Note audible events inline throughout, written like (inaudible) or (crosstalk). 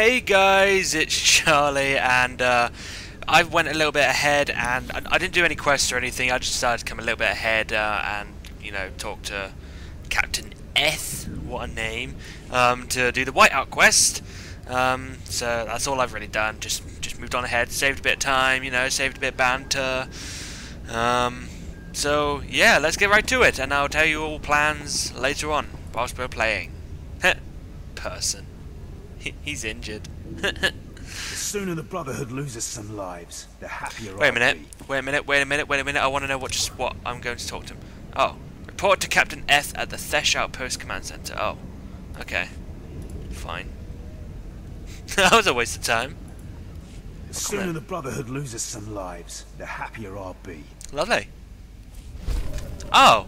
Hey guys, it's Charlie, and uh, I went a little bit ahead, and I, didn't do any quests or anything. I just decided to come a little bit ahead uh, and you know talk to Captain Eth, what a name, um, to do the Whiteout quest. Um, so that's all I've really done. Just just moved on ahead, saved a bit of time, you know, saved a bit of banter. Um, so yeah, let's get right to it, and I'll tell you all plans later on whilst we're playing. (laughs) Person. He- He's injured. (laughs) The sooner the Brotherhood loses some lives, the happier Wait a I'll minute. be. Wait a minute. Wait a minute. Wait a minute. Wait a minute, I want to know what just what I'm going to talk to him. Oh, report to Captain Eth at the Thesh Outpost Command Center. Oh, okay, fine. (laughs) that was a waste of time. The sooner the Brotherhood loses some lives, the happier I'll be. Lovely. Oh.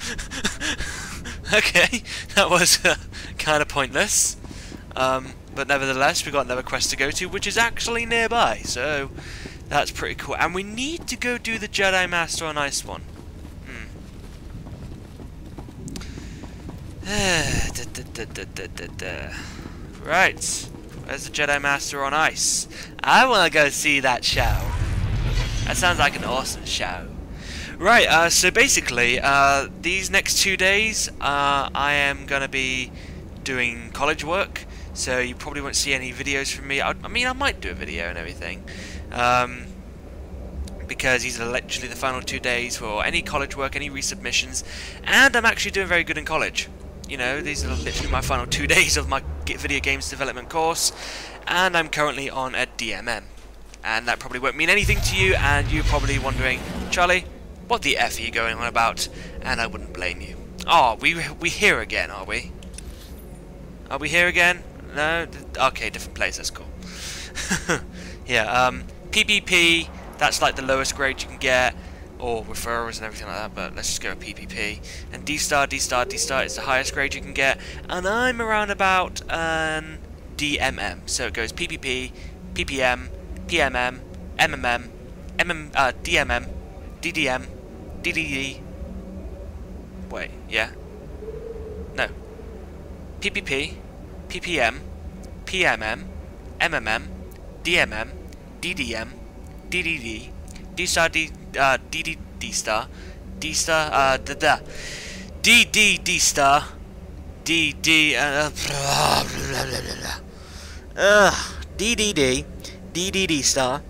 (laughs) okay, that was uh, kind of pointless. Um, but nevertheless, we've got another quest to go to, which is actually nearby, so that's pretty cool. And we need to go do the Jedi Master on Ice one. Hmm. (sighs) Right, where's the Jedi Master on Ice? I want to go see that show. That sounds like an awesome show. Right, uh, so basically, uh, these next two days, uh, I am going to be doing college work, so you probably won't see any videos from me. I, I mean, I might do a video and everything, um, because these are literally the final two days for any college work, any resubmissions, and I'm actually doing very good in college. You know, these are literally my final two (laughs) days of my video games development course, and I'm currently on a DMM. And that probably won't mean anything to you, and you're probably wondering, Charlie, what the F are you going on about? And I wouldn't blame you. Oh, we we here again, are we? Are we here again? No? Okay, different place, that's cool. (laughs) yeah, um, PPP, that's like the lowest grade you can get, or referrals and everything like that, but let's just go with PPP. And D star, D star, D star is the highest grade you can get, and I'm around about um, DMM. So it goes PPP, PPM, PMM, MMM, MM, uh, DMM, DDM, DDD. Wait, yeah? No. PPP, PPM, PMM, MMM, DMM, DDM, DDD, D star, D, uh, DD, D star, D star, uh, da da, DD, D star, DD, uh, blah, blah, blah, blah, blah. Ugh, DDD, DDD star,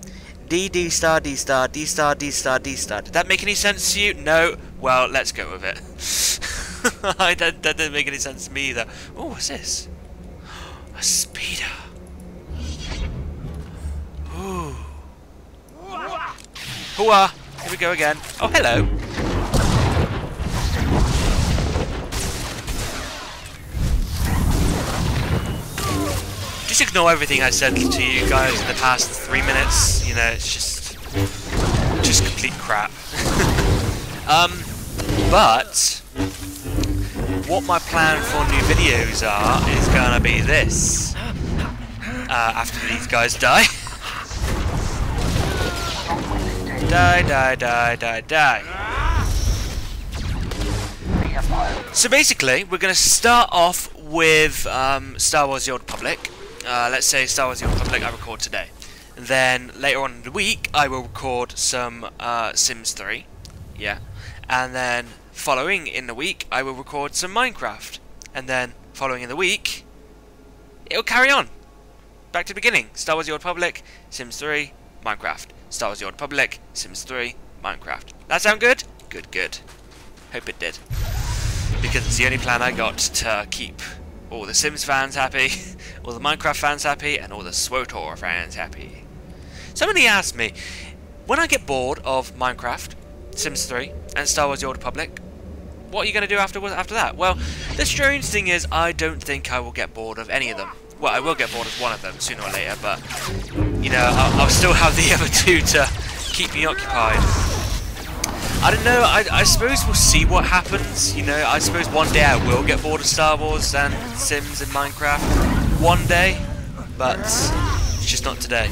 DD star, D star, D star, D star, D star. Did that make any sense to you? No? Well, let's go with it. That, that didn't make any sense to me either. Oh, what's this? Speeder. Ooh. Hooah! Here we go again. Oh, hello. Just ignore everything I said to you guys in the past three minutes. You know, it's just, just complete crap. (laughs) um, but what my plan for new videos are is gonna be this. Uh, after these guys die. (laughs) die, die, die, die, die. So basically, we're to start off with um, Star Wars The Old Republic. Uh, let's say Star Wars The Old Republic I record today. Then later on in the week, I will record some uh, Sims 3. Yeah. And then following in the week, I will record some Minecraft. And then following in the week, it'll carry on. Back to the beginning. Star Wars The Old Republic, Sims 3, Minecraft. Star Wars The Old Republic, Sims 3, Minecraft. That sound good? Good, good. Hope it did. Because it's the only plan I got to keep all the Sims fans happy, (laughs) all the Minecraft fans happy, and all the SWOTOR fans happy. Somebody asked me, when I get bored of Minecraft, Sims 3, and Star Wars The Old Republic, what are you going to do after, after that? Well, the strange thing is, I don't think I will get bored of any of them. Well, I will get bored of one of them sooner or later, but, you know, I'll, I'll still have the (laughs) other two to keep me occupied. I don't know, I, I suppose we'll see what happens, you know, I suppose one day I will get bored of Star Wars and Sims and Minecraft. One day, but it's just not today.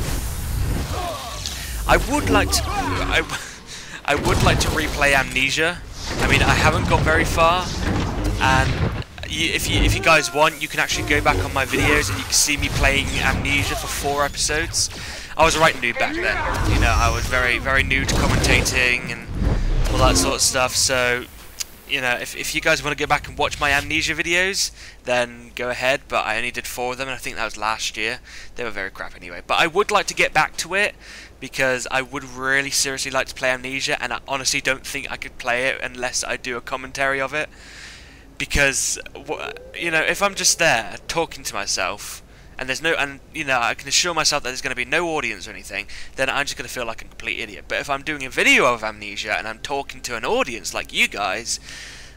I would like to, I, (laughs) I would like to replay Amnesia. I mean, I haven't got very far, and you, if you if you guys want, you can actually go back on my videos and you can see me playing Amnesia for four episodes. I was a right noob back then. You know, I was very very new to commentating and all that sort of stuff. So, you know, if if you guys want to go back and watch my Amnesia videos, then go ahead. But I only did four of them, and I think that was last year. They were very crap anyway. But I would like to get back to it because I would really seriously like to play Amnesia, and I honestly don't think I could play it unless I do a commentary of it. Because you know, if I'm just there talking to myself, and there's no, and you know, I can assure myself that there's going to be no audience or anything, then I'm just going to feel like a complete idiot. But if I'm doing a video of Amnesia and I'm talking to an audience like you guys,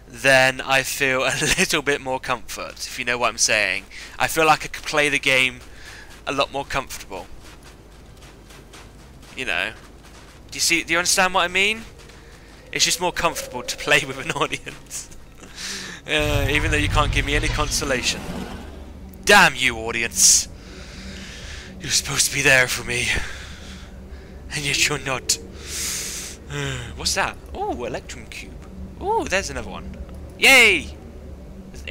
then I feel (laughs) a little bit more comfort, if you know what I'm saying. I feel like I could play the game a lot more comfortable. You know. Do you see, do you understand what I mean? It's just more comfortable to (laughs) play with an audience. (laughs) uh, even though you can't give me any consolation. Damn you, audience! You're supposed to be there for me. And yet you're not. (sighs) What's that? Oh, Electrum Cube. Oh, there's another one. Yay!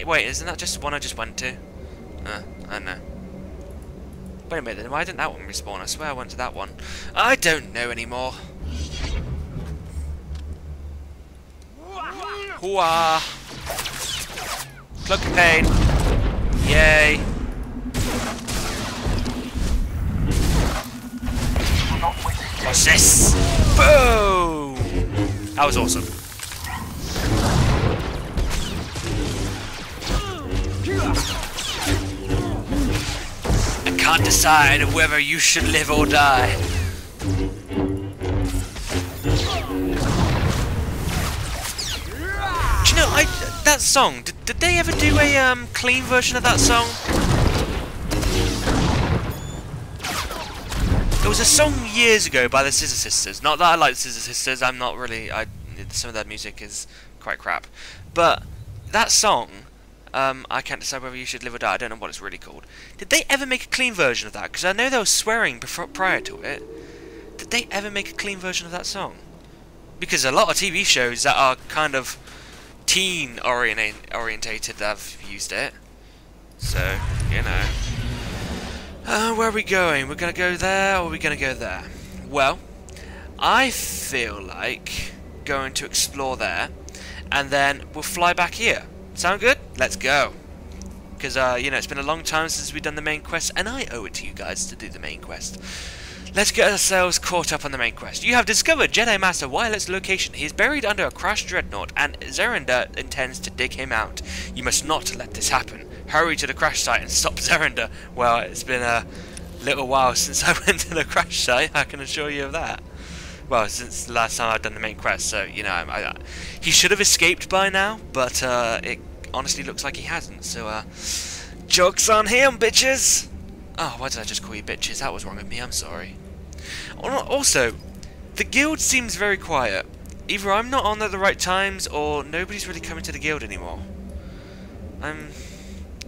Wait, isn't that just the one I just went to? Uh, I don't know. Wait a minute, then why didn't that one respawn? I swear I went to that one. I don't know anymore. Hooah! Cloak of Pain. Yay! What's this? Boom! That was awesome. Can't decide whether you should live or die. Do you know, I, that song, did, did they ever do a um, clean version of that song? There was a song years ago by the Scissor Sisters. Not that I like the Scissor Sisters, I'm not really... I Some of their music is quite crap. But that song, um, I can't decide whether you should live or die, I don't know what it's really called. Did they ever make a clean version of that? Because I know they were swearing before, prior to it. Did they ever make a clean version of that song? Because a lot of TV shows that are kind of teen orient orientated have used it. So, you know. Uh, where are we going? We're going to go there or are we going to go there? Well, I feel like going to explore there and then we'll fly back here. Sound good? Let's go. Because, uh, you know, it's been a long time since we've done the main quest and I owe it to you guys to do the main quest. Let's get ourselves caught up on the main quest. You have discovered Jedi Master Wyellett's location. He is buried under a crashed dreadnought, and Zerenda intends to dig him out. You must not let this happen. Hurry to the crash site and stop (laughs) Zerenda. Well, it's been a little while since I (laughs) went to the crash site, I can assure you of that. Well, since the last time I've done the main quest, so, you know, I, I, he should have escaped by now, but uh, it honestly looks like he hasn't, so, uh, joke's on him, bitches! Oh, why did I just call you bitches? That was wrong of me, I'm sorry. Also, the guild seems very quiet. Either I'm not on at the right times, or nobody's really coming to the guild anymore. I'm...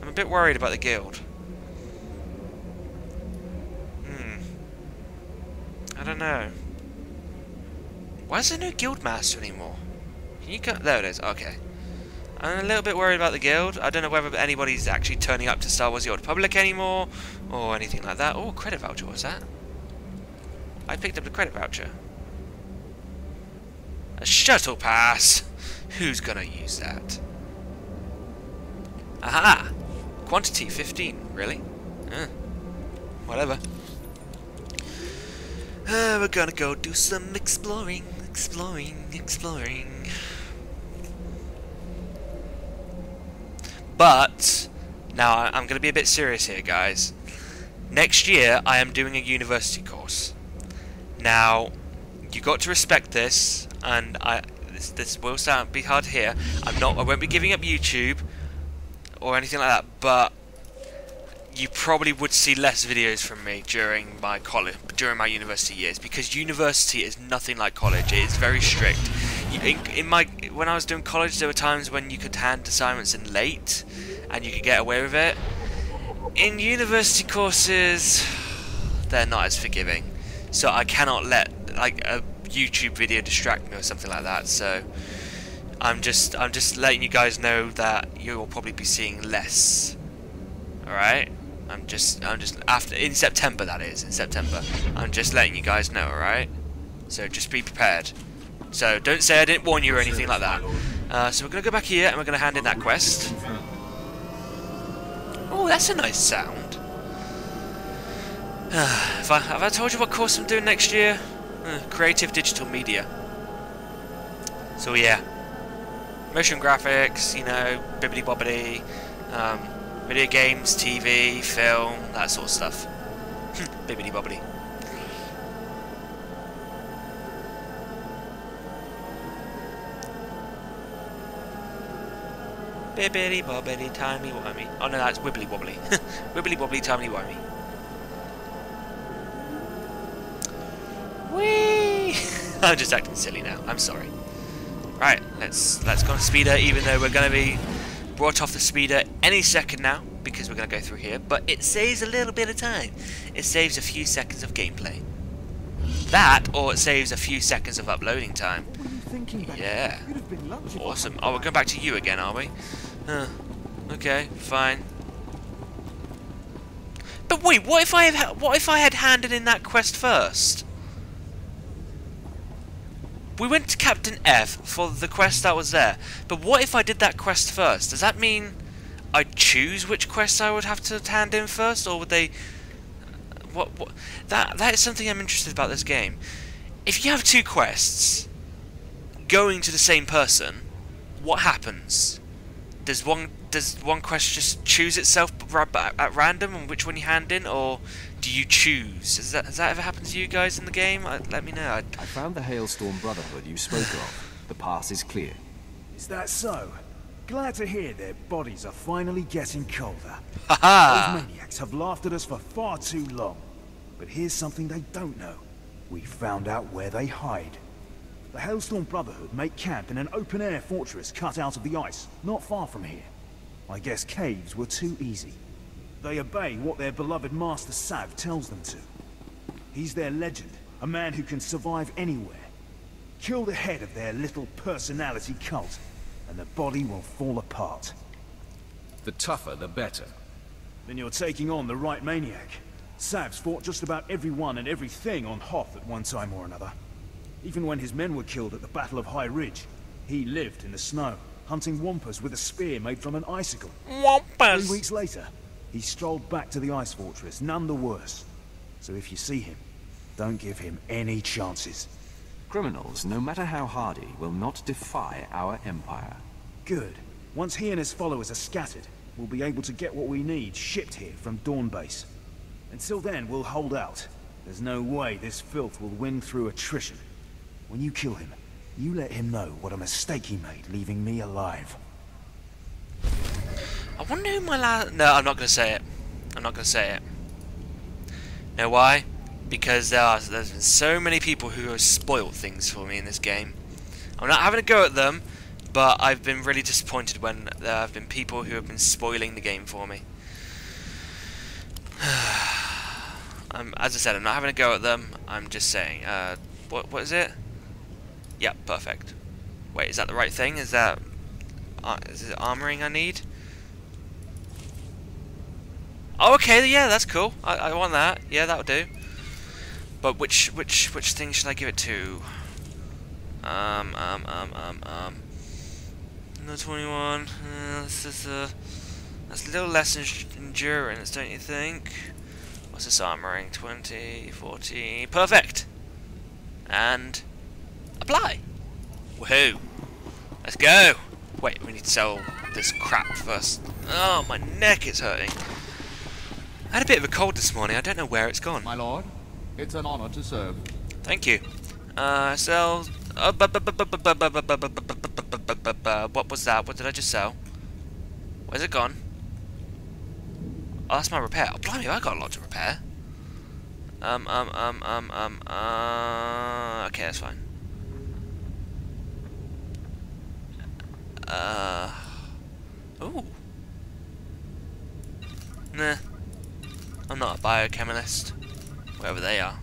I'm a bit worried about the guild. Hmm. I don't know. Why is there no guild master anymore? Can you go... There it is, okay. I'm a little bit worried about the guild. I don't know whether anybody's actually turning up to Star Wars The Old Republic anymore, or anything like that. Oh, credit voucher, what's that? I picked up the credit voucher. A shuttle pass! Who's gonna use that? Aha! Quantity 15, really? Eh. Whatever. Uh, we're gonna go do some exploring, exploring, exploring. But, now I'm gonna be a bit serious here, guys. Next year, I am doing a university course. Now, you got to respect this, and I this, this will sound be hard here. I'm not. I won't be giving up YouTube or anything like that, but you probably would see less videos from me during my college, during my university years, because university is nothing like college. It is very strict. In, in my when I was doing college, there were times when you could hand assignments in late, and you could get away with it. In university courses, they're not as forgiving so I cannot let like a YouTube video distract me or something like that. So I'm just I'm just letting you guys know that you'll probably be seeing less. Alright? I'm just I'm just after in September that is, in September. I'm just letting you guys know, alright? So just be prepared. So don't say I didn't warn you or anything like that. Uh, so we're gonna go back here and we're gonna hand in that quest. Oh, that's a nice sound. (sighs) have, I, have I told you what course I'm doing next year? Uh, creative digital media. So yeah, motion graphics, you know, bibbity bobbity, um, video games, TV, film, that sort of stuff. Hmm, bibbity bobbity. Bibbity bobbity timey wimey. Oh no, that's wibbly wobbly. (laughs) wibbly wobbly timey wimey. Whee! (laughs) I'm just acting silly now. I'm sorry. Right, let's let's go on speeder, even though we're to be brought off the speeder any second now, because we're going to go through here. But it saves a little bit of time. It saves a few seconds of gameplay. That, or it saves a few seconds of uploading time. Yeah. Awesome. Oh, we're going back to you again, are we? Huh. Okay, fine. But wait, what if I had what if I had handed in that quest first? We went to Captain F for the quest that was there, but what if I did that quest first? Does that mean I'd choose which quest I would have to hand in first, or would they... What, what? That, that is something I'm interested about this game. If you have two quests going to the same person, what happens? Does one does one quest just choose itself at random on which one you hand in, or do you choose? Has that, has that ever happened to you guys in the game? I, let me know. I, I found the Hailstorm Brotherhood you spoke of. The pass is clear. Is that so? Glad to hear their bodies are finally getting colder. (laughs) Those maniacs have laughed at us for far too long. But here's something they don't know. We found out where they hide. The Hailstorm Brotherhood make camp in an open-air fortress cut out of the ice, not far from here. I guess caves were too easy. They obey what their beloved Master Sav tells them to. He's their legend, a man who can survive anywhere. Kill the head of their little personality cult, and the body will fall apart. The tougher, the better. Then you're taking on the right maniac. Sav's fought just about everyone and everything on Hoth at one time or another. Even when his men were killed at the Battle of High Ridge, he lived in the snow, hunting wampas with a spear made from an icicle. Wampas! Three weeks later, he strolled back to the Ice Fortress, none the worse. So if you see him, don't give him any chances. Criminals, no matter how hardy, will not defy our empire. Good. Once he and his followers are scattered, we'll be able to get what we need shipped here from Dawn Base. Until then, we'll hold out. There's no way this filth will win through attrition. When you kill him, you let him know what a mistake he made leaving me alive. I wonder who my last... No, I'm not going to say it. I'm not going to say it. Know why? Because there are, there's been so many people who have spoiled things for me in this game. I'm not having a go at them, but I've been really disappointed when there have been people who have been spoiling the game for me. (sighs) as I said, I'm not having a go at them. I'm just saying. Uh, what what is it? Yeah, perfect. Wait, is that the right thing? Is that uh, is it armoring I need? Oh, okay, yeah, that's cool. I, I want that. Yeah, that'll do. But which which which thing should I give it to? Um um um um um. No 21. Uh, this is a that's a little less endurance, don't you think? What's this armoring? 20, 40. Perfect. And apply. Woohoo! Let's go. Wait, we need to sell this crap first. Oh, my neck is hurting. I had a bit of a cold this morning. I don't know where it's gone. My lord, it's an honor to serve. Thank you. Uh, sell. What was that? What did I just sell? Where's it gone? Oh, that's my repair. Oh, blimey, I got a lot to repair. Um, um, um, um, um, uh, okay, that's fine. Uh, ooh. Nah. I'm not a biochemist. Wherever they are.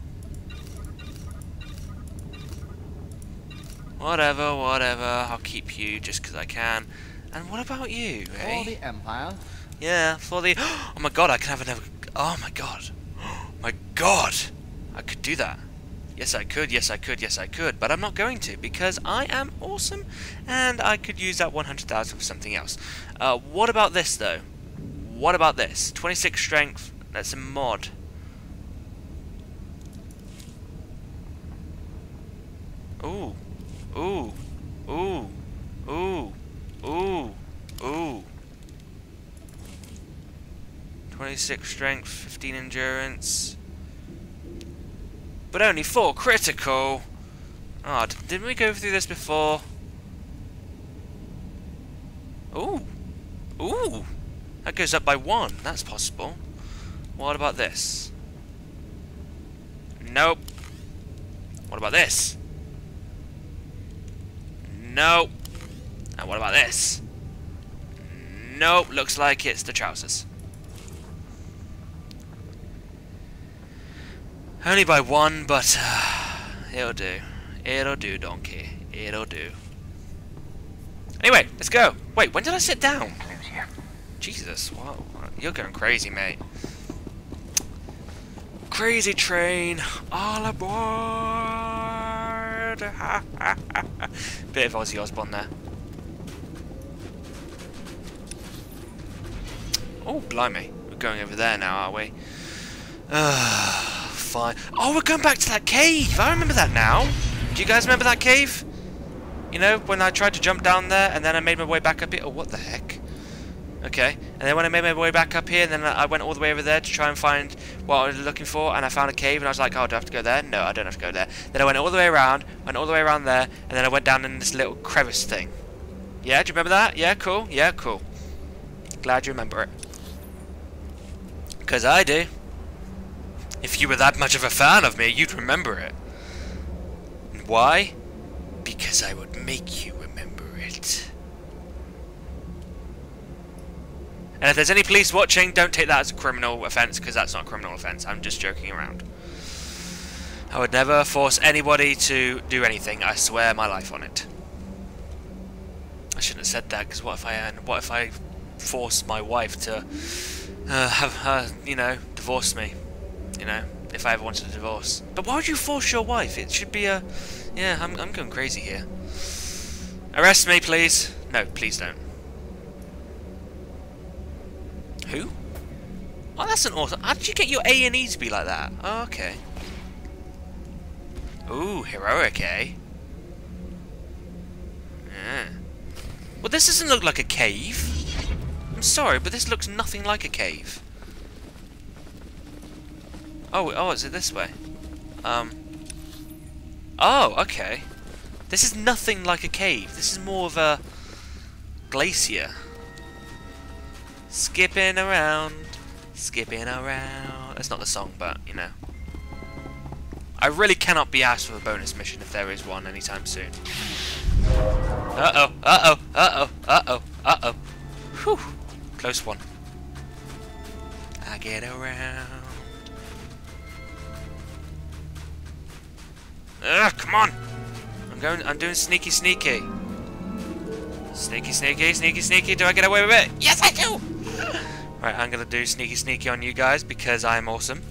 Whatever, whatever. I'll keep you just 'cause I can. And what about you, For eh? the Empire. Yeah, for the... (gasps) Oh my god, I can have another... Oh my god. Oh (gasps) my god! I could do that. Yes, I could, yes, I could, yes, I could. But I'm not going to, because I am awesome, and I could use that 100,000 for something else. Uh, what about this, though? What about this? 26 strength, that's a mod. Ooh. Ooh. Ooh. Ooh. Ooh. Ooh. 26 strength, 15 endurance. But only 4 critical. Oh, didn't we go through this before? Ooh. Ooh. That goes up by 1. That's possible. What about this? Nope. What about this? Nope. And what about this? Nope. Looks like it's the trousers. Only by one, but uh, it'll do. It'll do, donkey. It'll do. Anyway, let's go. Wait, when did I sit down? Jesus, wow. You're going crazy, mate. Crazy train, all aboard! (laughs) Bit of Ozzy Osbourne there. Oh, blimey. We're going over there now, are we? (sighs) fine. Oh, we're going back to that cave! I remember that now! Do you guys remember that cave? You know, when I tried to jump down there and then I made my way back up here? Oh, what the heck? Okay, and then when I made my way back up here, and then I went all the way over there to try and find what I was looking for, and I found a cave, and I was like, oh, do I have to go there? No, I don't have to go there. Then I went all the way around, went all the way around there, and then I went down in this little crevice thing. Yeah, do you remember that? Yeah, cool? Yeah, cool. Glad you remember it. Because I do. If you were that much of a fan of me, you'd remember it. And why? Because I would make you remember it. And if there's any police watching, don't take that as a criminal offence, because that's not a criminal offence. I'm just joking around. I would never force anybody to do anything. I swear my life on it. I shouldn't have said that, because what if I what if I force my wife to uh, have her, you know, divorce me? You know, if I ever wanted a divorce. But why would you force your wife? It should be a... Yeah, I'm, I'm going crazy here. Arrest me, please. No, please don't. Who? Oh, that's an awesome... How did you get your A and E to be like that? Oh, okay. Ooh, heroic, eh? Yeah. Well, this doesn't look like a cave. I'm sorry, but this looks nothing like a cave. Oh, oh, is it this way? Um. Oh, okay. This is nothing like a cave. This is more of a glacier. Skipping around, skipping around. That's not the song, but, you know. I really cannot be asked for a bonus mission if there is one anytime soon. Uh-oh, uh-oh, uh-oh, uh-oh, uh-oh. Whew. Close one. I get around. Ugh, come on! I'm going, I'm doing sneaky sneaky. Sneaky sneaky, sneaky sneaky, do I get away with it? Yes, I do! Right, I'm gonna do sneaky sneaky on you guys because I'm awesome.